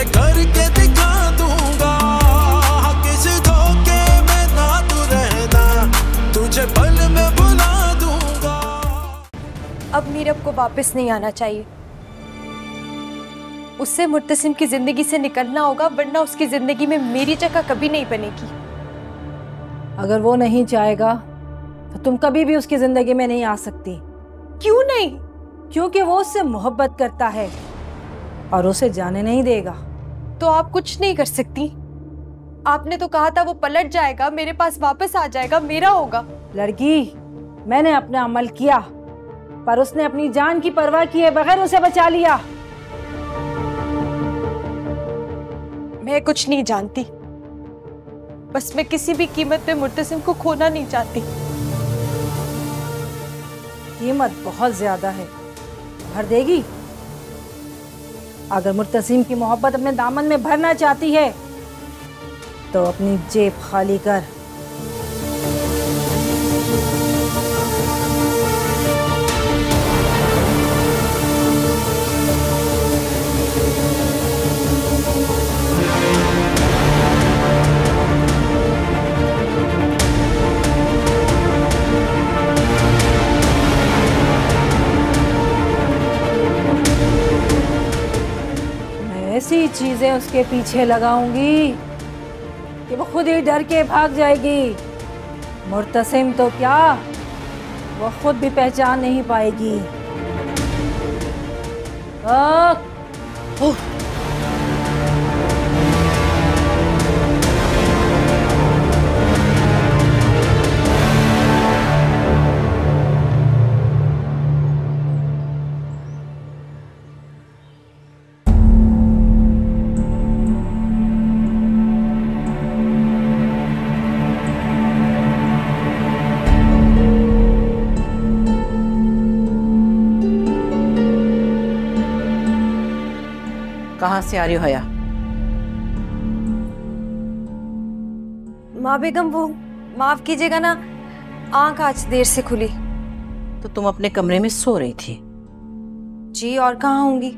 तुझे करके दिखा दूँगा। किस धोखे में ना तू रहना, तुझे पल में बुला दूँगा। अब मीरब को वापस नहीं आना चाहिए। उससे मुर्तसिम की ज़िंदगी से निकलना होगा, वरना उसकी ज़िंदगी में मेरी जगह कभी नहीं बनेगी। अगर वो नहीं चाहेगा तो तुम कभी भी उसकी ज़िंदगी में नहीं आ सकती। क्यों नहीं? क्योंकि वो उससे मोहब्बत करता है और उसे जाने नहीं देगा। तो आप कुछ नहीं कर सकती। आपने तो कहा था वो पलट जाएगा मेरे पास वापस आ जाएगा मेरा होगा। लड़की मैंने अपना अमल किया पर उसने अपनी जान की परवाह किए बगैर उसे बचा लिया। मैं कुछ नहीं जानती। बस मैं किसी भी कीमत पे मुर्तसिम को खोना नहीं चाहती। कीमत बहुत ज़्यादा है। भर देगी? अगर मुर्तसीम की मोहब्बत अपने दामन में भरना चाहती है तो अपनी जेब खाली कर। चीज़ें उसके पीछे लगाऊँगी कि वो खुद ही डर के भाग जाएगी। मुर्तसिम तो क्या? वो खुद भी पहचान नहीं पाएगी। आ, कहाँ से आ रही हो हया। माँ बेगम वो माफ़ कीजिएगा ना आँख आज देर से खुली। तो तुम अपने कमरे में सो रही थी? जी और कहाँ होंगी?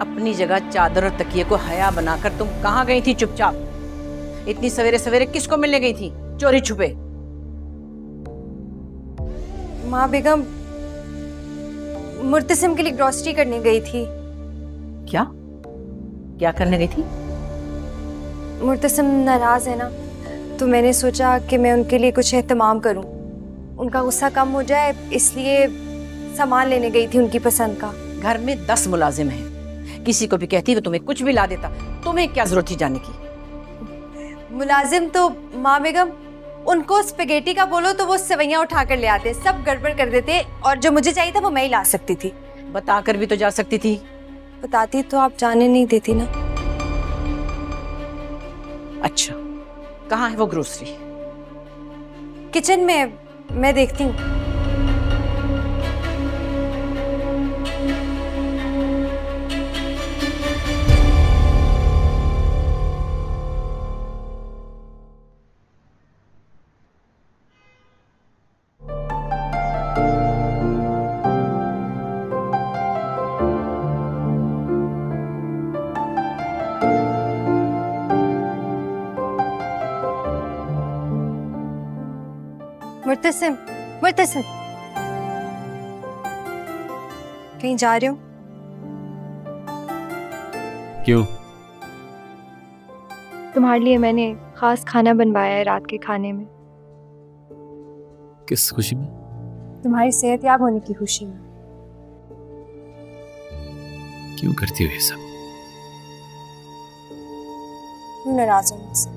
अपनी जगह चादर और तकिए को हया बनाकर तुम कहाँ गई थी चुपचाप? इतनी सवेरे सवेरे किसको मिलने गई थी? चोरी छुपे। माँ बेगम मुर्तसिम के लिए ग्रॉसरी करने गई थी। क्या? क्या करने गई थी? मुर्तसिम नाराज़ है ना तो मैंने सोचा कि मैं उनके लिए कुछ एहतमाम करूँ। उनका गुस्सा कम हो जाए इसलिए सामान लेने गई थी उनकी पसंद का। घर में दस मुलाजिम हैं। किसी को भी कहती वो तुम्हें कुछ भी ला देता। तुम्हें क्या ज़रूरत थी जाने की? मुलाजिम तो माँ बेगम उनको स्पेगेटी का बोलो तो वो सवैयाँ उठा कर ले आते सब गड़बड़ कर देते और जो मुझे चाहिए था वो मैं ही ला सकती थी। बताकर भी तो जा सकती थी। बताती तो आप जाने नहीं देती ना। अच्छा कहाँ है वो ग्रोसरी किचन में मैं देखती हूँ। मुर्तसिम मुर्तसिम कहीं जा रहे हो? क्यों? तुम्हारे लिए मैंने खास खाना बनवाया है रात के खाने में। किस खुशी में? तुम्हारी सेहत याब होने की खुशी में। क्यों करती हो ये सब? क्यों नाराज़ हो मुझसे?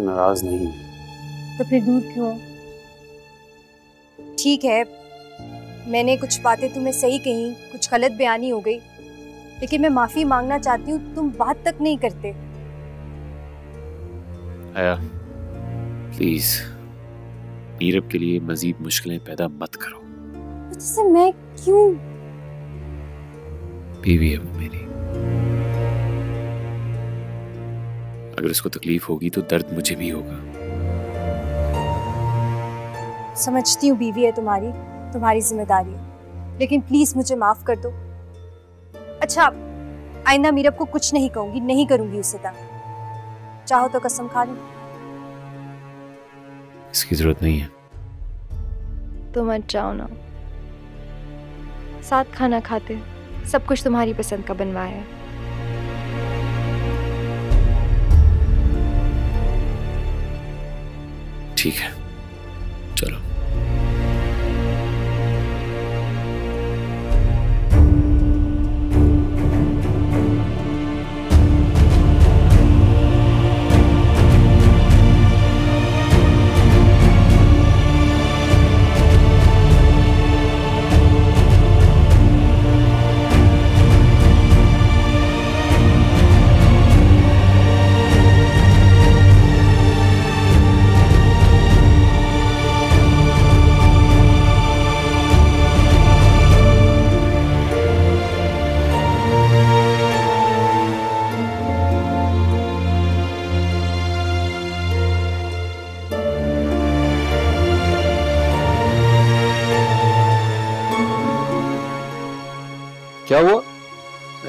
से नाराज़ नहीं तो फिर दूर क्यों? ठीक है मैंने कुछ बातें तुम्हें सही कही कुछ गलत बयानी हो गई लेकिन मैं माफ़ी मांगना चाहती हूँ तुम बात तक नहीं करते। आया प्लीज़ नीरब के लिए मजीद मुश्किलें पैदा मत करो। जैसे मैं क्यों? बीवी है वो मेरी। अगर उसको तकलीफ़ होगी तो दर्द मुझे भी होगा। समझती हूँ बीवी है तुम्हारी तुम्हारी ज़िम्मेदारी है। लेकिन प्लीज़ मुझे माफ़ कर दो। अच्छा आइंदा मीरब को कुछ नहीं कहूँगी नहीं करूँगी उससे तंग। चाहो तो कसम खा लो। इसकी ज़रूरत नहीं है। तो मत जाओ ना। साथ खाना खाते सब कुछ तुम्हारी पसंद का बनवाया है। ठीक है। चलो।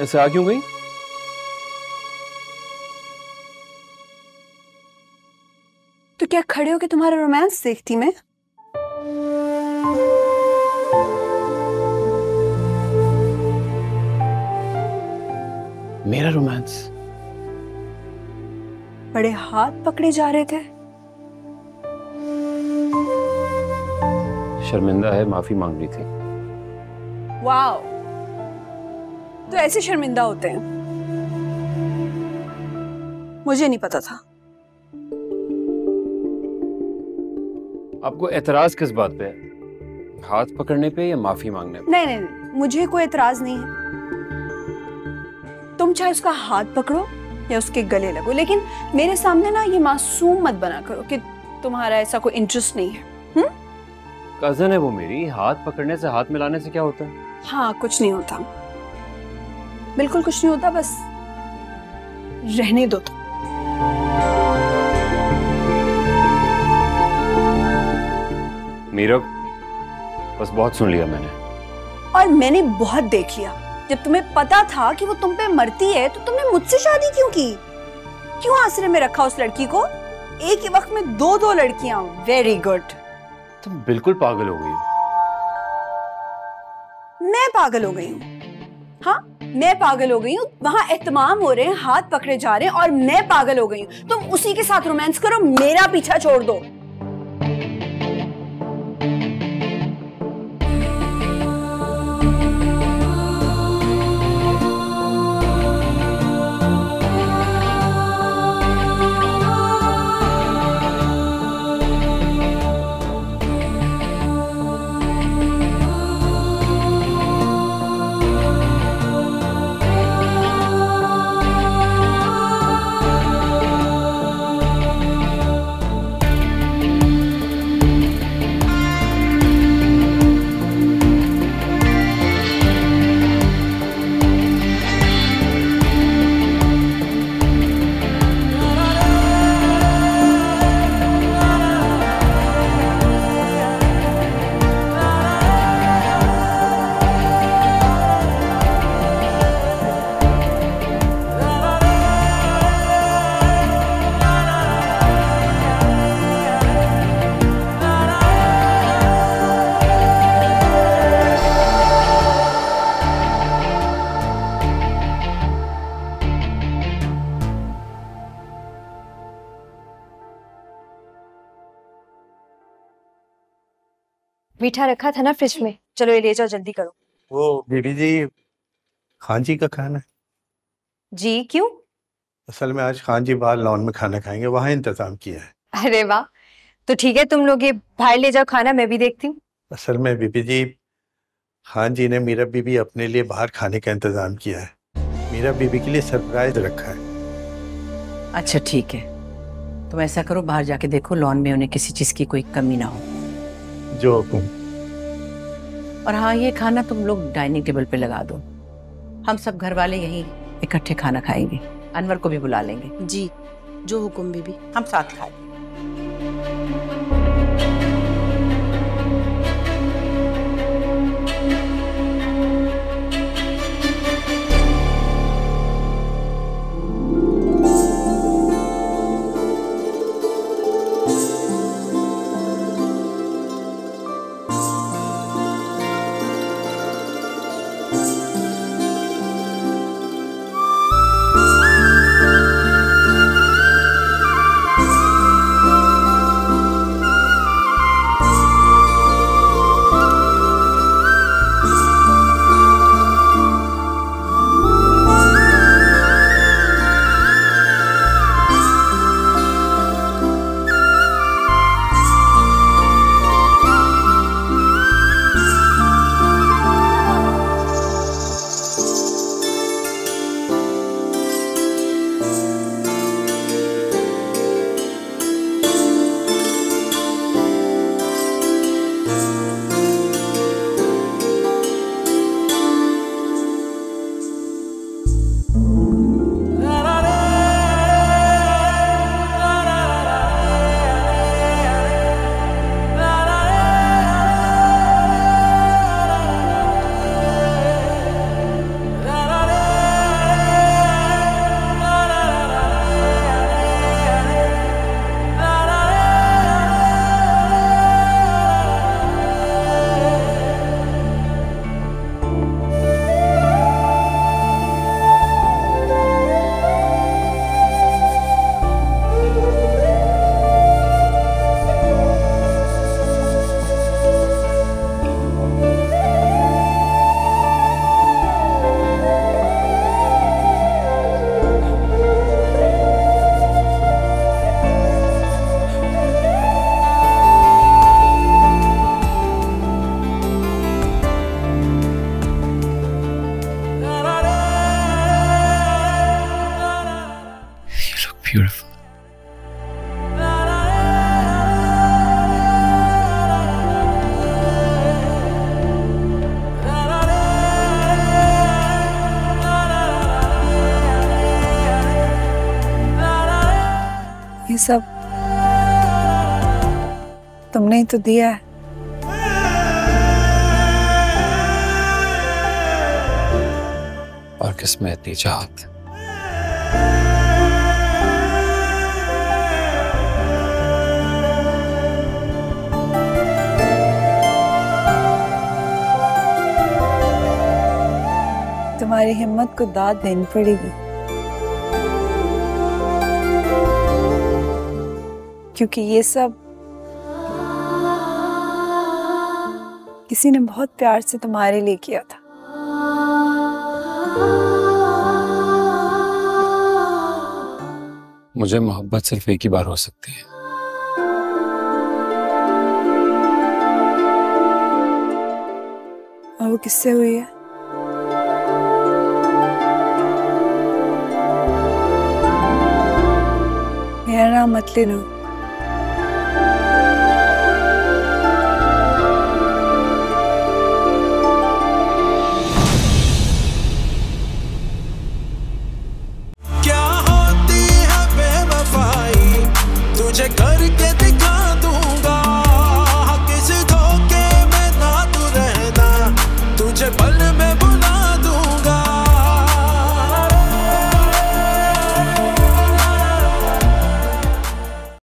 ऐसे आ क्यों गई? तो क्या खड़े होके तुम्हारा रोमांस देखती मैं? मेरा रोमांस बड़े हाथ पकड़े जा रहे थे। शर्मिंदा है माफ़ी मांग रही थी। वाओ तो ऐसे शर्मिंदा होते हैं। मुझे नहीं पता था। आपको एतराज़ किस बात पे? है हाथ पकड़ने पे या माफ़ी मांगने पे? नहीं नहीं नहीं मुझे कोई एतराज़ नहीं है। तुम चाहे उसका हाथ पकड़ो या उसके गले लगो लेकिन मेरे सामने ना ये मासूम मत बना करो कि तुम्हारा ऐसा कोई इंटरेस्ट नहीं है। हुँ? कज़न है वो मेरी हाथ पकड़ने से हाथ मिलाने से क्या होता है? हाँ कुछ नहीं होता। बिल्कुल कुछ नहीं होता बस रहने दो तो मीरब बस बहुत सुन लिया मैंने। और मैंने बहुत देख लिया। जब तुम्हें पता था कि वो तुम पे मरती है तो तुमने मुझसे शादी क्यों की? क्यों आश्रय में रखा उस लड़की को? एक ही वक्त में दो दो लड़कियाँ। वेरी गुड तुम बिल्कुल पागल हो गई हो। मैं पागल हो गई हूँ। हाँ? मैं पागल हो गई हूँ, वहाँ एहतमाम हो रहे हैं, हाथ पकड़े जा रहे हैं और मैं पागल हो गई हूँ। तुम उसी के साथ रोमांस करो, मेरा पीछा छोड़ दो। मीठा रखा था ना फ्रिज में। चलो ये ले जाओ जल्दी करो। वो बीबी जी खान जी का खाना है। जी क्यों? असल में आज खान जी बाहर लॉन में खाना खाएँगे वहाँ इंतज़ाम किया है। अरे वाह! तो ठीक है तुम लोग ये बाहर ले जाओ खाना मैं भी देखती हूँ। असल में बीबी जी खान जी ने मीरा बीबी अपने लिए बाहर खाने का इंतज़ाम किया है। मीरा बीबी के लिए सरप्राइज़ रखा है। अच्छा ठीक है। तुम ऐसा करो बाहर जाके देखो लॉन में उन्हें किसी चीज़ की कोई कमी ना हो। जो हुकुम। और हाँ ये खाना तुम लोग डाइनिंग टेबल पे लगा दो। हम सब घर वाले यही इकट्ठे खाना खाएँगे। अनवर को भी बुला लेंगे। जी जो हुक्म बीबी। हम साथ खाएँ सब। तुमने ही तो दिया है। और किसमें इतनी चाहत तुम्हारी हिम्मत को दाद देनी पड़ेगी। क्योंकि ये सब किसी ने बहुत प्यार से तुम्हारे लिए किया था। मुझे मोहब्बत सिर्फ़ एक ही बार हो सकती है। और वो किससे हुई है? मेरा नाम मत ले लो